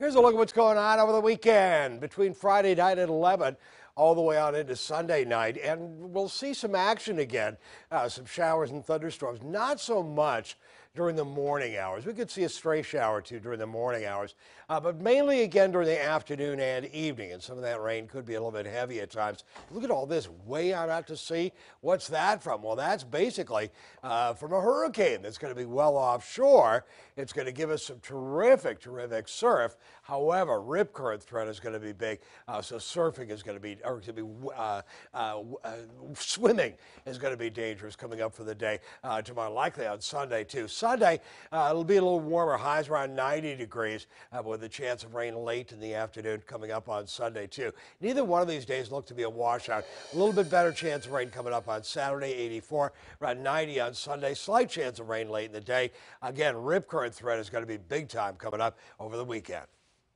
Here's a look at what's going on over the weekend. Between Friday night at 11 all the way on into Sunday night. And we'll see some action again, uh, some showers and thunderstorms. Not so much during the morning hours. We could see a stray shower or two during the morning hours, uh, but mainly again during the afternoon and evening. And some of that rain could be a little bit heavy at times. Look at all this way out, out to sea. What's that from? Well, that's basically uh, from a hurricane that's going to be well offshore. It's going to give us some terrific, terrific surf. However, rip current threat is going to be big, uh, so surfing is going to be, or to be uh, uh, uh, swimming is going to be dangerous coming up for the day tomorrow, likely on Sunday too. Sunday, uh, it'll be a little warmer, highs around 90 degrees, uh, with a chance of rain late in the afternoon coming up on Sunday, too. Neither one of these days look to be a washout. A little bit better chance of rain coming up on Saturday, 84, around 90 on Sunday. Slight chance of rain late in the day. Again, rip current threat is going to be big time coming up over the weekend.